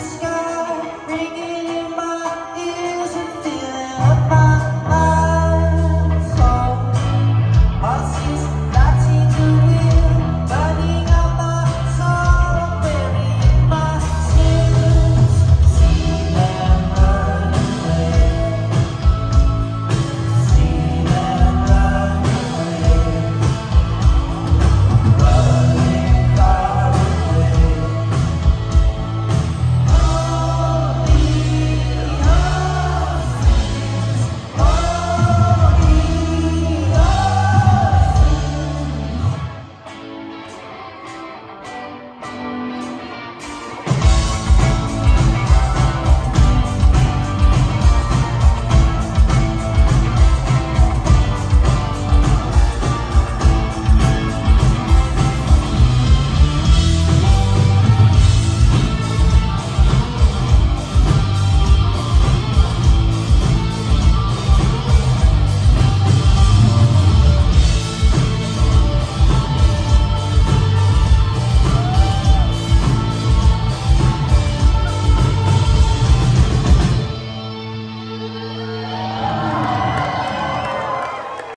sky